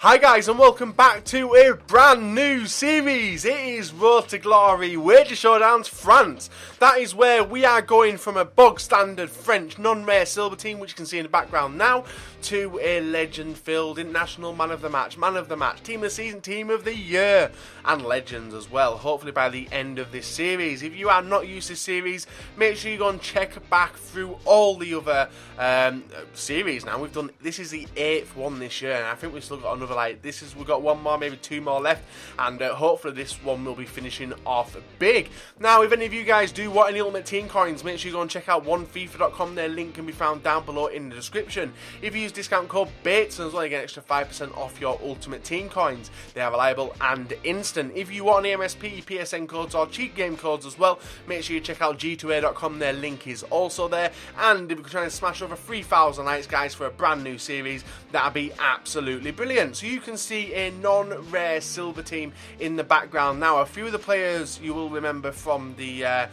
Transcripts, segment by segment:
Hi guys and welcome back to a brand new series. It is Road to Glory Wager Showdowns France. That is where we are going from a bog standard French non-rare silver team, which you can see in the background now, to a legend-filled international man of the match, man of the match, team of the season, team of the year, and legends as well. Hopefully by the end of this series. If you are not used to this series, make sure you go and check back through all the other um, series. Now we've done this is the eighth one this year, and I think we've still got another like this is we've got one more, maybe two more left, and uh, hopefully this one will be finishing off big. Now, if any of you guys do want any Ultimate Team coins, make sure you go and check out onefifa.com. Their link can be found down below in the description. If you use discount code BATES, as well, you get an extra 5% off your Ultimate Team coins. They are reliable and instant. If you want any MSP, PSN codes, or cheat game codes as well, make sure you check out g2a.com. Their link is also there. And if you're trying to smash over 3,000 likes, guys, for a brand new series, that'd be absolutely brilliant. So you can see a non-rare silver team in the background now. A few of the players you will remember from the uh,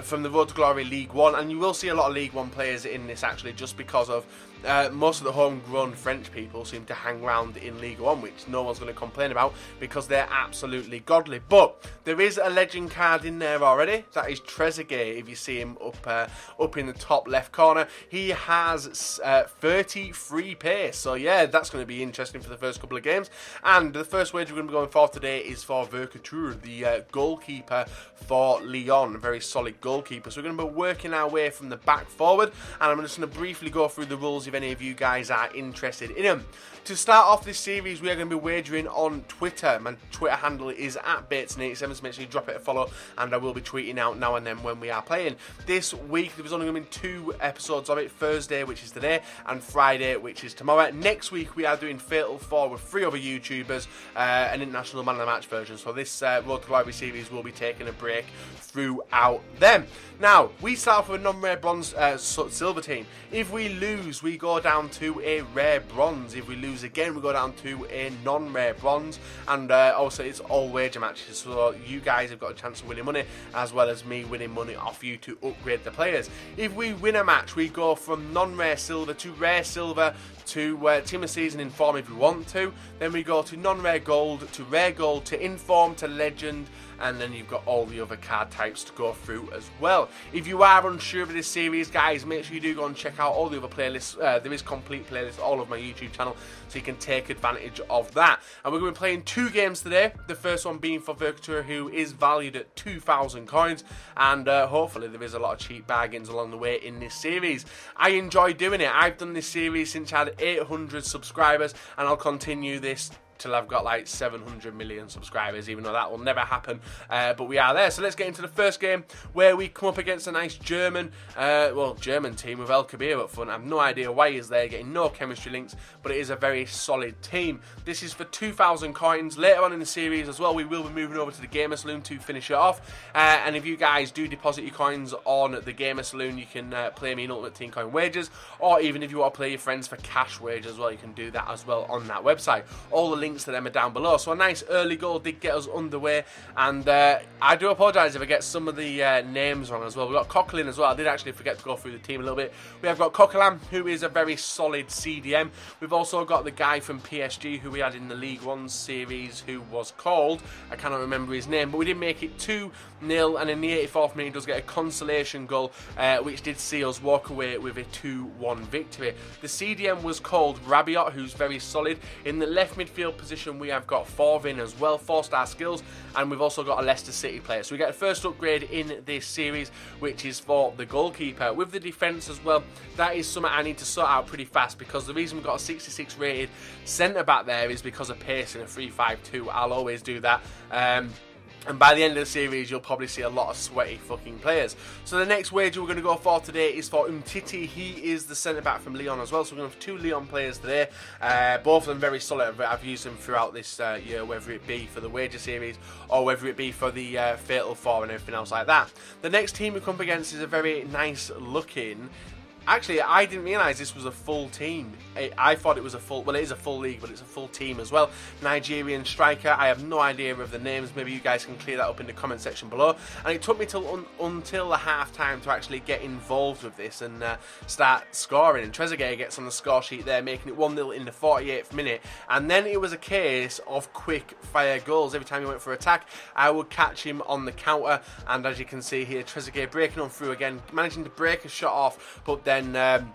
from the Road to Glory League One, and you will see a lot of League One players in this actually, just because of uh, most of the homegrown French people seem to hang around in League One, which no one's going to complain about because they're absolutely godly. But there is a legend card in there already. That is Trezeguet. If you see him up uh, up in the top left corner, he has uh, 33 pace. So yeah, that's going to be interesting for the first couple of games. And the first wager we're going to be going for today is for Vercoutre, the uh, goalkeeper for Lyon, very solid goalkeeper. So we're going to be working our way from the back forward, and I'm just going to briefly go through the rules if any of you guys are interested in them. To start off this series, we are going to be wagering on Twitter. My Twitter handle is at Bates87, so make sure you drop it a follow, and I will be tweeting out now and then when we are playing. This week, there was only going to be two episodes of it Thursday, which is today, and Friday, which is tomorrow. Next week, we are doing Fatal 4 with three other YouTubers, uh, an international man of the match version. So, this uh, Road to Glory series will be taking a break throughout them. Now, we start off with a non rare bronze uh, silver team. If we lose, we go down to a rare bronze. If we lose, again, we go down to a non-rare bronze, and uh, also it's all wager matches, so you guys have got a chance of winning money, as well as me winning money off you to upgrade the players. If we win a match, we go from non-rare silver to rare silver to uh, team of season inform if we want to. Then we go to non-rare gold, to rare gold, to inform, to legend, and then you've got all the other card types to go through as well. If you are unsure of this series, guys, make sure you do go and check out all the other playlists. Uh, there is complete playlists all of my YouTube channel, so you can take advantage of that. And we're going to be playing two games today. The first one being for Vercoutre, who is valued at 2,000 coins, and uh, hopefully there is a lot of cheap bargains along the way in this series. I enjoy doing it. I've done this series since I had 800 subscribers, and I'll continue this till I've got like 700 million subscribers, even though that will never happen. Uh, but we are there. So let's get into the first game where we come up against a nice German, uh, well, German team with El Kabir up front. I have no idea why he's there, getting no chemistry links, but it is a very solid team. This is for 2,000 coins. Later on in the series as well, we will be moving over to the Gamer Saloon to finish it off. Uh, and if you guys do deposit your coins on the Gamer Saloon, you can uh, play me in Ultimate Team Coin Wages, or even if you want to play your friends for cash wages as well, you can do that as well on that website. All the links to them are down below. So a nice early goal did get us underway, and uh, I do apologise if I get some of the uh, names wrong as well. We've got Coquelin as well. I did actually forget to go through the team a little bit. We have got Coquelin, who is a very solid CDM. We've also got the guy from PSG who we had in the League One series who was called, I cannot remember his name, but we did make it 2 0, and in the 84th minute, he does get a consolation goal, uh, which did see us walk away with a 2 1 victory. The CDM was called Rabiot, who's very solid. In the left midfield position, we have got Forvin as well, four star skills, and we've also got a Leicester City player. So we get a first upgrade in this series, which is for the goalkeeper. With the defence as well, that is something I need to sort out pretty fast because the reason we've got a 66 rated centre back there is because of pace in a 3-5-2. I'll always do that. Um, and by the end of the series, you'll probably see a lot of sweaty fucking players. So the next wager we're going to go for today is for Umtiti. He is the centre back from Lyon as well. So we're going to have two Lyon players today. Uh, both of them very solid. I've used them throughout this uh, year, whether it be for the wager series or whether it be for the uh, Fatal 4 and everything else like that. The next team we come up against is a very nice looking Actually, I didn't realise this was a full team. I, I, thought it was a full, well, it is a full league, but it's a full team as well. Nigerian striker, I have no idea of the names. Maybe you guys can clear that up in the comment section below. And it took me till un, until the half time to actually get involved with this and uh, start scoring. And Trezeguet gets on the score sheet there, making it 1 0 in the 48th minute. And then it was a case of quick fire goals. Every time he went for attack, I would catch him on the counter. And as you can see here, Trezeguet breaking on through again, managing to break a shot off, but then then um,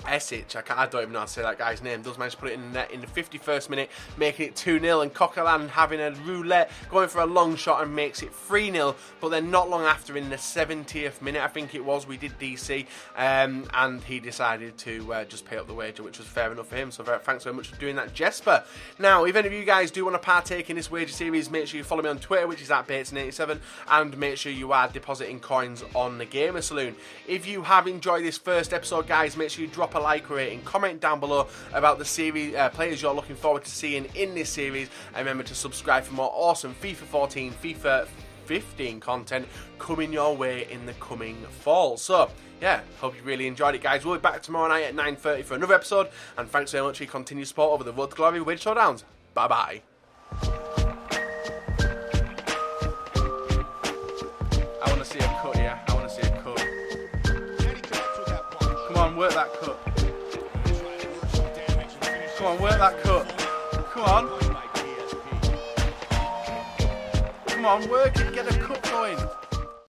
Essich, I, I, don't even know how to say that guy's name, does manage to put it in the net in the 51st minute, making it 2 0. And Coquelin having a roulette, going for a long shot and makes it 3 0. But then, not long after, in the 70th minute, I think it was, we did DC, um, and he decided to uh, just pay up the wager, which was fair enough for him. So, very, thanks very much for doing that, Jesper. Now, if any of you guys do want to partake in this wager series, make sure you follow me on Twitter, which is at Bateson87, and make sure you are depositing coins on the Gamer Saloon. If you have enjoyed this first episode, guys, make sure you drop a like rating, comment down below about the series uh, players you're looking forward to seeing in this series, and remember to subscribe for more awesome FIFA 14, FIFA 15 content coming your way in the coming fall. So, yeah, hope you really enjoyed it, guys. We'll be back tomorrow night at 9.30 for another episode, and thanks very much for your continued support over the Road to Glory with Showdowns. Bye-bye. On, work that cut. Come on, work that cut. Come on. Come on, work it, get a cut going.